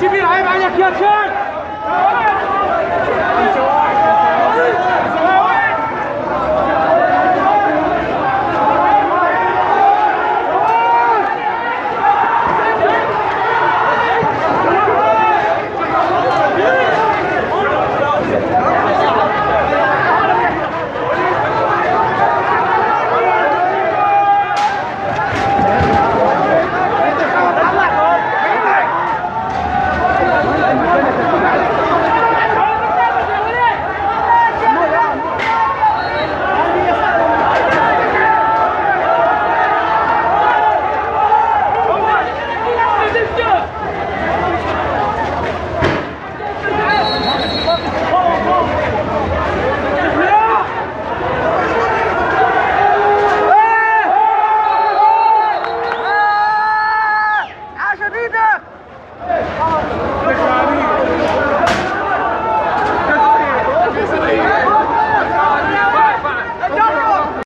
كبير عيب عليك يا رجال